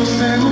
something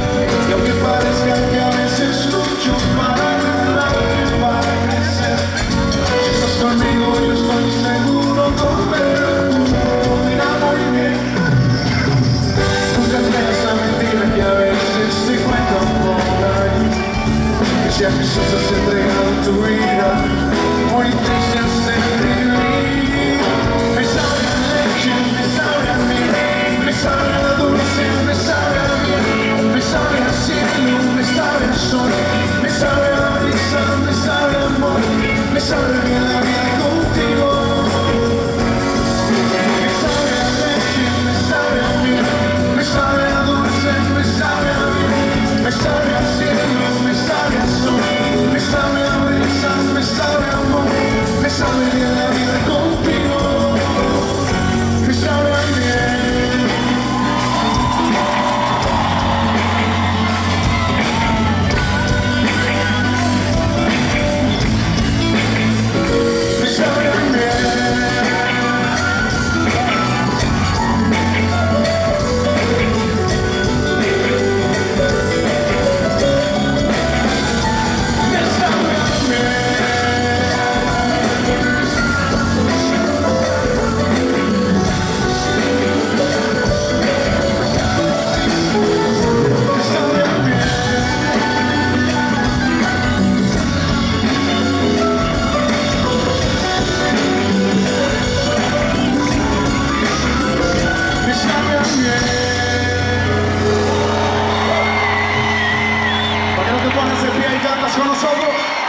Si a Jesús has entregado tu vida, muy triste has de vivir. Me sabe la leche, me sabe a miel, me sabe la dulce, me sabe a miel, me sabe al cielo, me sabe al sol, me sabe a la brisa, me sabe al amor, me sabe bien 最初の勝負。